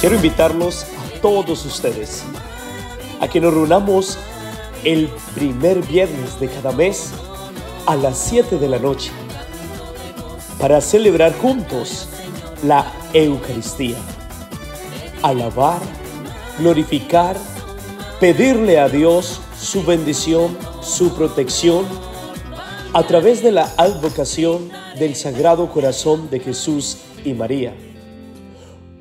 quiero invitarlos a todos ustedes a que nos reunamos el primer viernes de cada mes a las 7 de la noche para celebrar juntos la Eucaristía. Alabar, glorificar, pedirle a Dios su bendición, su protección, a través de la advocación del Sagrado Corazón de Jesús y María.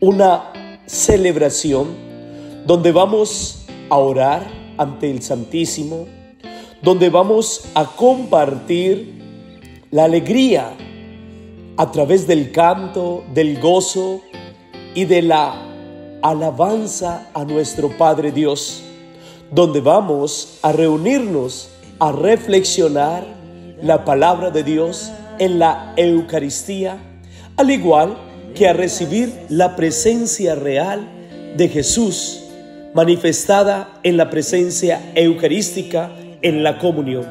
Una celebración donde vamos a orar ante el Santísimo, donde vamos a compartir la alegría a través del canto, del gozo y de la alabanza a nuestro Padre Dios, donde vamos a reunirnos a reflexionar la palabra de Dios en la Eucaristía, al igual que a recibir la presencia real de Jesús manifestada en la presencia eucarística en la comunión.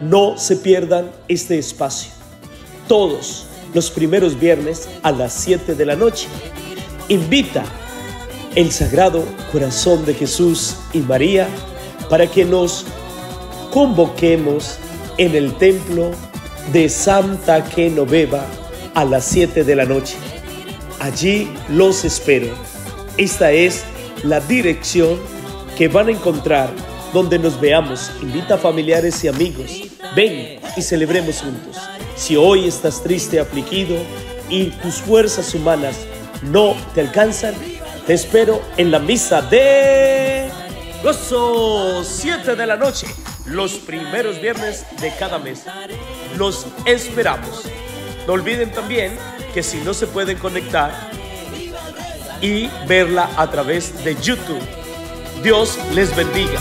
No se pierdan este espacio. Todos los primeros viernes a las 7 de la noche. Invita el Sagrado Corazón de Jesús y María para que nos convoquemos en el templo de Santa Genoveva a las 7 de la noche. Allí los espero. Esta es la dirección que van a encontrar donde nos veamos. Invita a familiares y amigos. Ven y celebremos juntos. Si hoy estás triste, afligido y tus fuerzas humanas no te alcanzan, te espero en la misa de gozo 7 de la noche, los primeros viernes de cada mes. Los esperamos. No olviden también que si no se pueden conectar y verla a través de YouTube. Dios les bendiga.